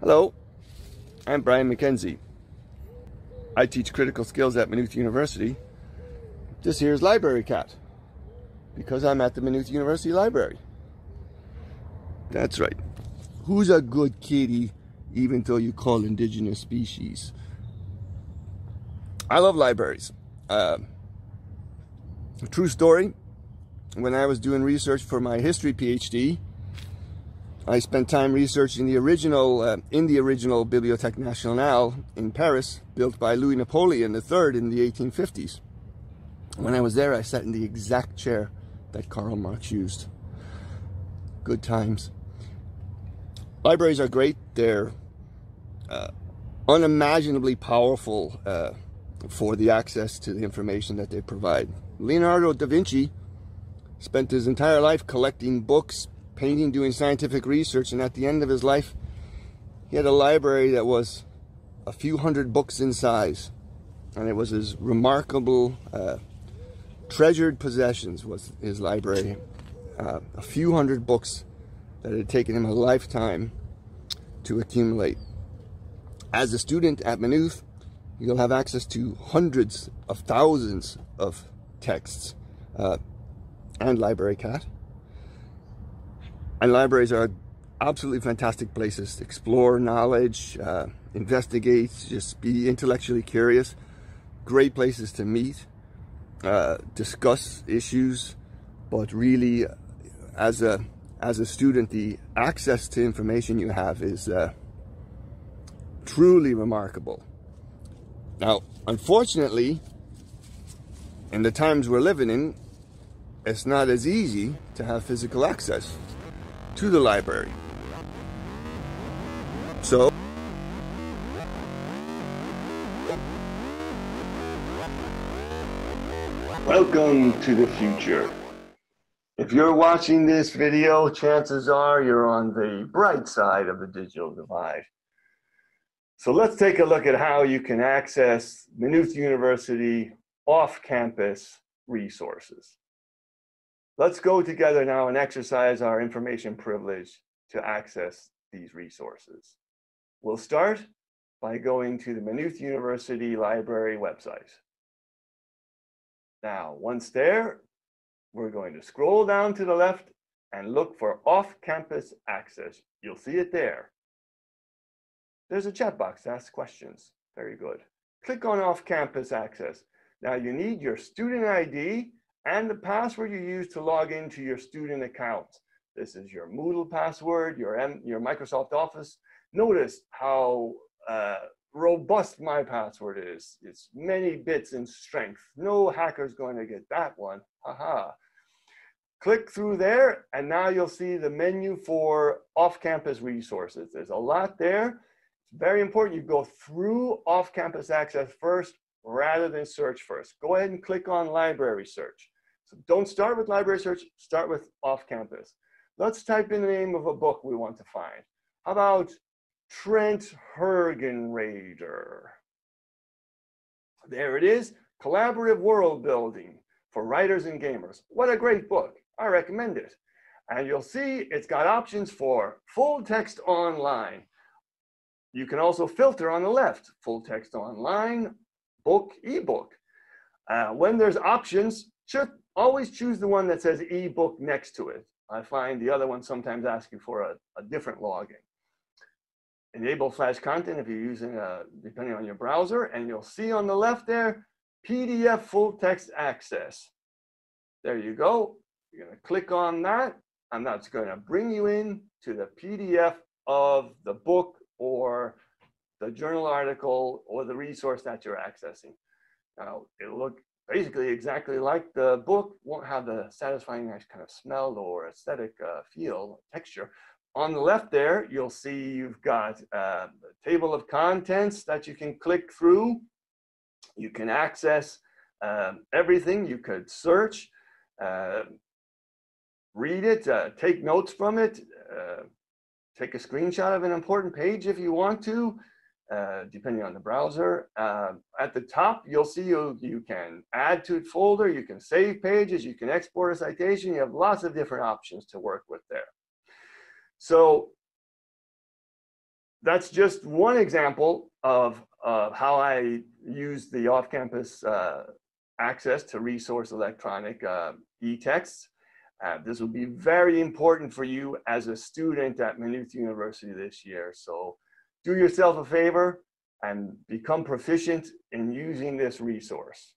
Hello, I'm Brian McKenzie. I teach critical skills at Maynooth University. This here's Library Cat because I'm at the Maynooth University Library. That's right. Who's a good kitty even though you call indigenous species? I love libraries. Uh, true story. When I was doing research for my history PhD, I spent time researching the original, uh, in the original Bibliothèque Nationale in Paris, built by Louis Napoleon III in the 1850s. When I was there, I sat in the exact chair that Karl Marx used. Good times. Libraries are great. They're uh, unimaginably powerful uh, for the access to the information that they provide. Leonardo da Vinci spent his entire life collecting books, painting, doing scientific research, and at the end of his life, he had a library that was a few hundred books in size. And it was his remarkable, uh, treasured possessions was his library. Uh, a few hundred books that had taken him a lifetime to accumulate. As a student at Maynooth, you'll have access to hundreds of thousands of texts uh, and Library Cat. And libraries are absolutely fantastic places to explore knowledge, uh, investigate, just be intellectually curious. Great places to meet, uh, discuss issues, but really, as a as a student, the access to information you have is uh, truly remarkable. Now, unfortunately, in the times we're living in, it's not as easy to have physical access to the library. So, welcome to the future. If you're watching this video, chances are you're on the bright side of the digital divide. So let's take a look at how you can access Maynooth University off-campus resources. Let's go together now and exercise our information privilege to access these resources. We'll start by going to the Maynooth University Library website. Now, once there, we're going to scroll down to the left and look for off-campus access. You'll see it there. There's a chat box to ask questions. Very good. Click on off-campus access. Now you need your student ID and the password you use to log into your student account. This is your Moodle password, your, M your Microsoft Office. Notice how uh, robust my password is. It's many bits in strength. No hacker's going to get that one. Haha. Click through there, and now you'll see the menu for off-campus resources. There's a lot there. It's very important you go through off-campus access first rather than search first. Go ahead and click on library search. So don't start with library search, start with off-campus. Let's type in the name of a book we want to find. How about Trent Hergenrader? There it is, Collaborative World Building for Writers and Gamers. What a great book. I recommend it. And you'll see it's got options for full text online. You can also filter on the left, full text online, book, ebook. Uh, when there's options, should always choose the one that says ebook next to it. I find the other one sometimes asking for a, a different login. Enable flash content if you're using, a, depending on your browser, and you'll see on the left there, PDF full text access. There you go. You're gonna click on that, and that's gonna bring you in to the PDF of the book or the journal article or the resource that you're accessing. Now, it'll look basically exactly like the book, won't have the satisfying nice kind of smell or aesthetic uh, feel, texture. On the left there, you'll see you've got uh, a table of contents that you can click through. You can access um, everything. You could search, uh, read it, uh, take notes from it, uh, take a screenshot of an important page if you want to, uh, depending on the browser. Uh, at the top, you'll see you, you can add to a folder, you can save pages, you can export a citation, you have lots of different options to work with there. So that's just one example of uh, how I use the off-campus uh, access to resource electronic uh, e-texts. Uh, this will be very important for you as a student at Maynooth University this year. So do yourself a favor and become proficient in using this resource.